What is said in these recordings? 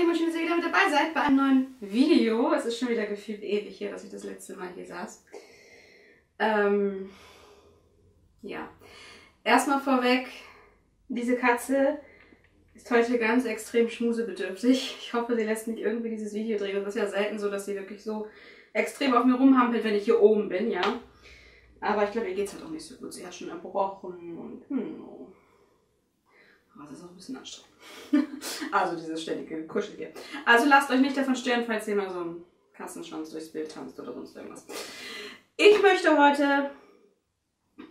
Ich möchte, dass ihr wieder mit dabei seid bei einem neuen Video. Es ist schon wieder gefühlt ewig hier, dass ich das letzte Mal hier saß. Ähm, ja. Erstmal vorweg, diese Katze ist heute ganz extrem schmusebedürftig. Ich hoffe, sie lässt nicht irgendwie dieses Video drehen. Das ist ja selten so, dass sie wirklich so extrem auf mir rumhampelt, wenn ich hier oben bin, ja. Aber ich glaube, ihr geht es halt auch nicht so gut. Sie hat schon erbrochen und hm, aber es ist auch ein bisschen anstrengend. also dieses ständige Kuschel hier. Also lasst euch nicht davon stören, falls ihr mal so einen Kassenschwanz durchs Bild tanzt oder sonst irgendwas. Ich möchte heute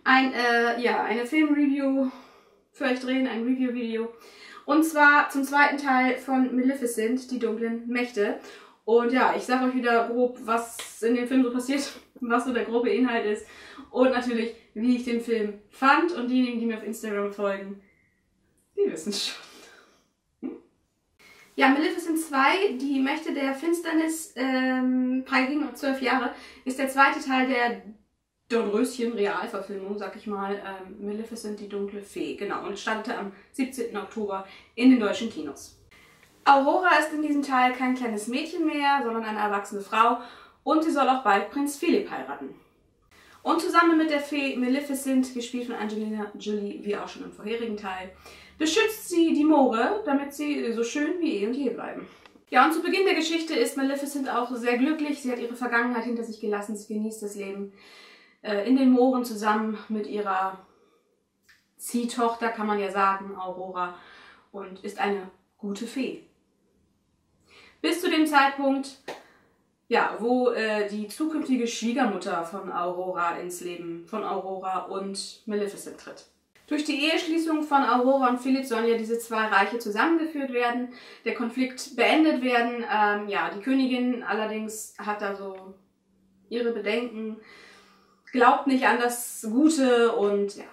ein, äh, ja, eine Filmreview für euch drehen, ein Review-Video. Und zwar zum zweiten Teil von Maleficent, die dunklen Mächte. Und ja, ich sage euch wieder grob, was in dem Film so passiert, was so der grobe Inhalt ist. Und natürlich, wie ich den Film fand. Und diejenigen, die mir auf Instagram folgen, die wissen schon. Ja, Maleficent 2, die Mächte der Finsternis, ähm, freigegeben ab 12 Jahre, ist der zweite Teil der Dornröschen Realverfilmung, sag ich mal, ähm, Maleficent, die dunkle Fee, genau, und startete am 17. Oktober in den deutschen Kinos. Aurora ist in diesem Teil kein kleines Mädchen mehr, sondern eine erwachsene Frau und sie soll auch bald Prinz Philipp heiraten. Und zusammen mit der Fee Maleficent, gespielt von Angelina Jolie, wie auch schon im vorherigen Teil, beschützt sie die Moore, damit sie so schön wie eh und je bleiben. Ja, und zu Beginn der Geschichte ist Maleficent auch sehr glücklich. Sie hat ihre Vergangenheit hinter sich gelassen. Sie genießt das Leben äh, in den Mooren zusammen mit ihrer Ziehtochter, kann man ja sagen, Aurora, und ist eine gute Fee. Bis zu dem Zeitpunkt, ja, wo äh, die zukünftige Schwiegermutter von Aurora ins Leben von Aurora und Maleficent tritt. Durch die Eheschließung von Aurora und Philipp sollen ja diese zwei Reiche zusammengeführt werden, der Konflikt beendet werden. Ähm, ja, die Königin allerdings hat da so ihre Bedenken, glaubt nicht an das Gute und ja,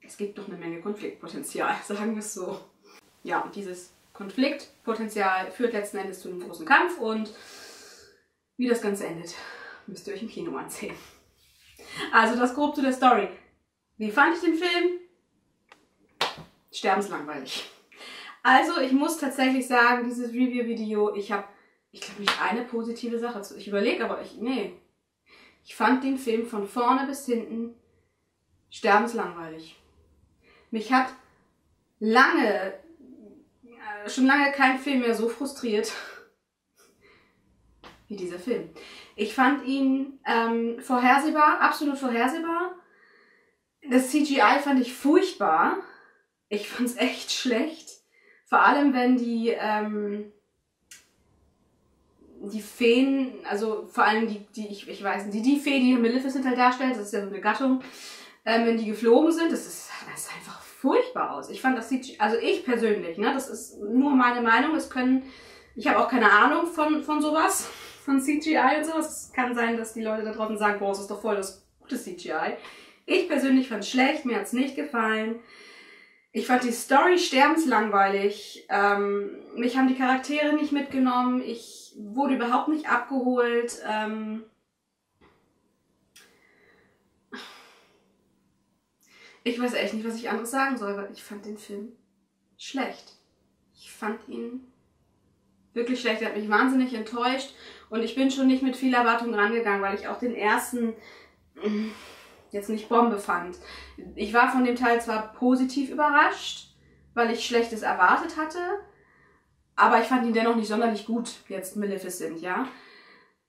es gibt doch eine Menge Konfliktpotenzial, sagen wir es so. Ja, und dieses Konfliktpotenzial führt letzten Endes zu einem großen Kampf und wie das Ganze endet, müsst ihr euch im Kino ansehen. Also das grob zu der Story. Wie fand ich den Film? Sterbenslangweilig. Also, ich muss tatsächlich sagen, dieses Review-Video, ich habe, ich glaube, nicht eine positive Sache zu. Ich überlege, aber ich, nee. Ich fand den Film von vorne bis hinten sterbenslangweilig. Mich hat lange, schon lange kein Film mehr so frustriert wie dieser Film. Ich fand ihn ähm, vorhersehbar, absolut vorhersehbar. Das CGI fand ich furchtbar. Ich fand es echt schlecht. Vor allem, wenn die, ähm, die Feen, also vor allem die, die ich, ich weiß nicht, die, die Fee, die Maleficent halt darstellt, das ist ja so eine Gattung, ähm, wenn die geflogen sind, das ist, das sah einfach furchtbar aus. Ich fand das CGI, also ich persönlich, ne, das ist nur meine Meinung, es können, ich habe auch keine Ahnung von, von sowas, von CGI und sowas. Es kann sein, dass die Leute da draußen sagen, boah, das ist doch voll das gute CGI. Ich persönlich fand es schlecht, mir hat es nicht gefallen. Ich fand die Story sterbenslangweilig. Ähm, mich haben die Charaktere nicht mitgenommen. Ich wurde überhaupt nicht abgeholt. Ähm, ich weiß echt nicht, was ich anderes sagen soll, weil ich fand den Film schlecht. Ich fand ihn wirklich schlecht. Er hat mich wahnsinnig enttäuscht und ich bin schon nicht mit viel Erwartung rangegangen, weil ich auch den ersten jetzt nicht Bombe fand. Ich war von dem Teil zwar positiv überrascht, weil ich Schlechtes erwartet hatte, aber ich fand ihn dennoch nicht sonderlich gut, jetzt Maleficent, ja.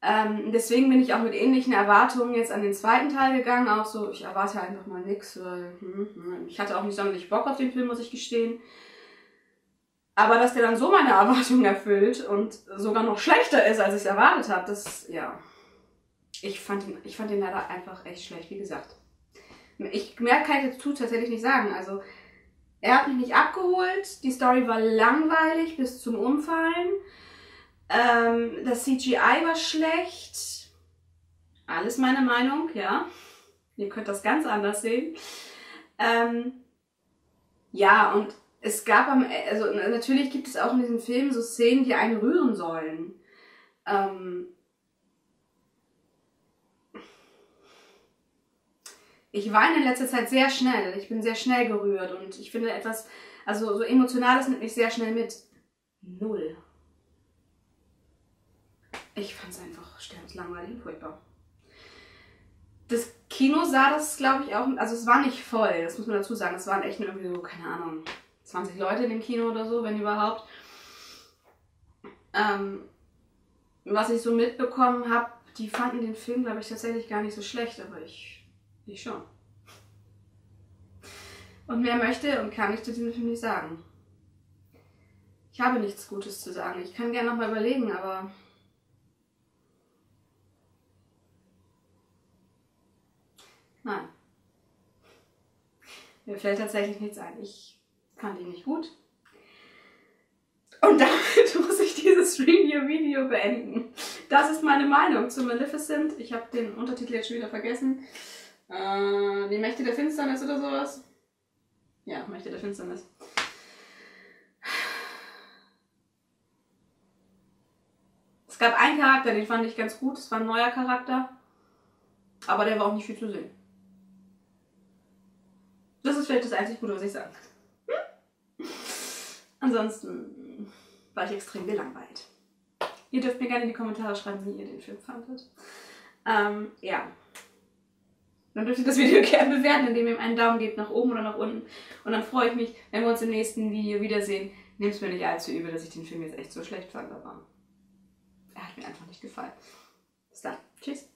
Ähm, deswegen bin ich auch mit ähnlichen Erwartungen jetzt an den zweiten Teil gegangen, auch so, ich erwarte einfach mal nix, weil hm, hm, ich hatte auch nicht sonderlich Bock auf den Film, muss ich gestehen. Aber dass der dann so meine Erwartungen erfüllt und sogar noch schlechter ist, als ich es erwartet habe, das, ja, ich fand ihn, ich fand ihn leider einfach echt schlecht, wie gesagt. Ich mehr kann ich dazu tatsächlich nicht sagen. Also, er hat mich nicht abgeholt. Die Story war langweilig bis zum Umfallen. Ähm, das CGI war schlecht. Alles meine Meinung, ja. Ihr könnt das ganz anders sehen. Ähm, ja, und es gab am, also natürlich gibt es auch in diesem Film so Szenen, die einen rühren sollen. Ähm, ich weine in letzter Zeit sehr schnell. Ich bin sehr schnell gerührt und ich finde etwas, also so Emotionales nimmt mich sehr schnell mit. Null. Ich fand es einfach sterbenslangweilig und furchtbar. Das Kino sah das, glaube ich, auch. Also, es war nicht voll, das muss man dazu sagen. Es waren echt nur irgendwie so, keine Ahnung, 20 Leute in dem Kino oder so, wenn überhaupt. Ähm, was ich so mitbekommen habe, die fanden den Film, glaube ich, tatsächlich gar nicht so schlecht, aber ich, ich schon. Und mehr möchte und kann ich zu diesem Film nicht sagen. Ich habe nichts Gutes zu sagen. Ich kann gerne nochmal überlegen, aber. Nein. Mir fällt tatsächlich nichts ein. Ich fand ihn nicht gut. Und damit muss ich dieses Review-Video beenden. Das ist meine Meinung zu Maleficent. Ich habe den Untertitel jetzt schon wieder vergessen. Äh, die Mächte der Finsternis oder sowas. Ja, Mächte der Finsternis. Es gab einen Charakter, den fand ich ganz gut. Es war ein neuer Charakter. Aber der war auch nicht viel zu sehen. Das ist vielleicht das einzige Gute, was ich sagen kann. Ansonsten war ich extrem gelangweilt. Ihr dürft mir gerne in die Kommentare schreiben, wie ihr den Film fandet. Ähm, ja. Dann dürft ihr das Video gerne bewerten, indem ihr ihm einen Daumen gebt nach oben oder nach unten. Und dann freue ich mich, wenn wir uns im nächsten Video wiedersehen. Nehmt es mir nicht allzu übel, dass ich den Film jetzt echt so schlecht fand, aber er hat mir einfach nicht gefallen. Bis dann. Tschüss.